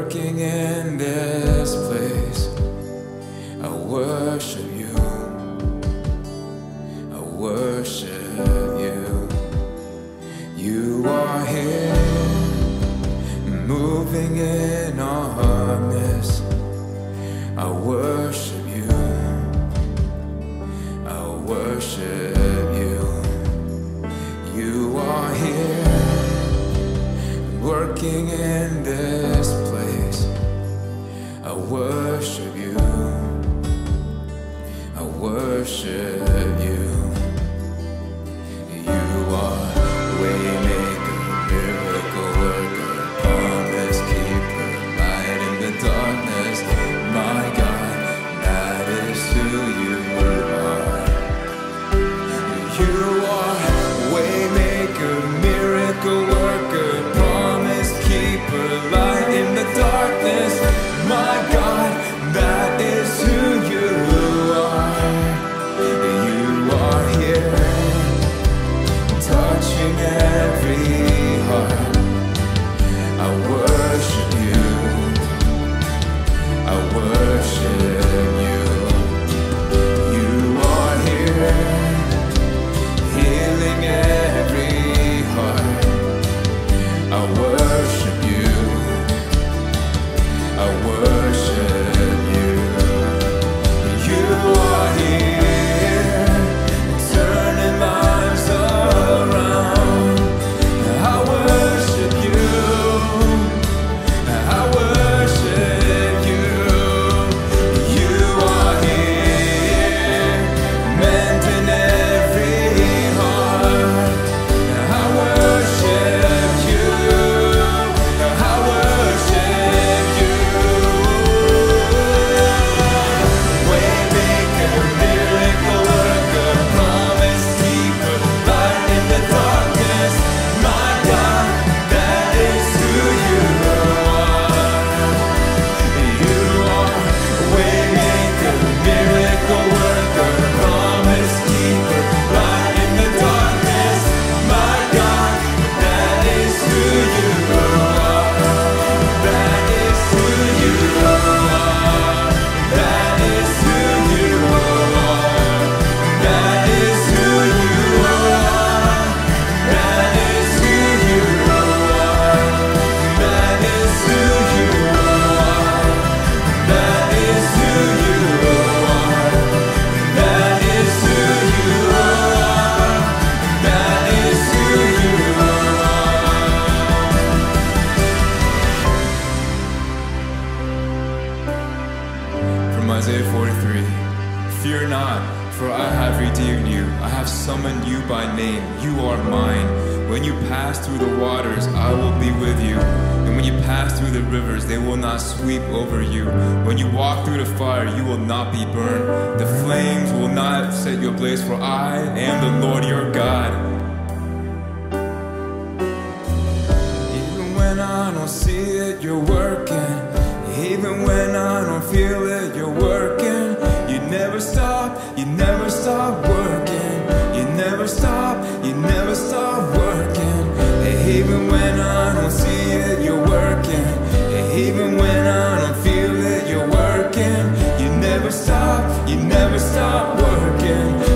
working in this place. I worship you. I worship you. You are here, moving in our hardness. I worship you. I worship you. You are here, working in this place. I worship you. I worship you. You are waymaker, Isaiah 43 Fear not, for I have redeemed you. I have summoned you by name. You are mine. When you pass through the waters, I will be with you. And when you pass through the rivers, they will not sweep over you. When you walk through the fire, you will not be burned. The flames will not set you ablaze, for I am the Lord. never stop working. You never stop, you never stop working. Hey, even when I don't see it, you're working. Hey, even when I don't feel it, you're working. You never stop, you never stop working.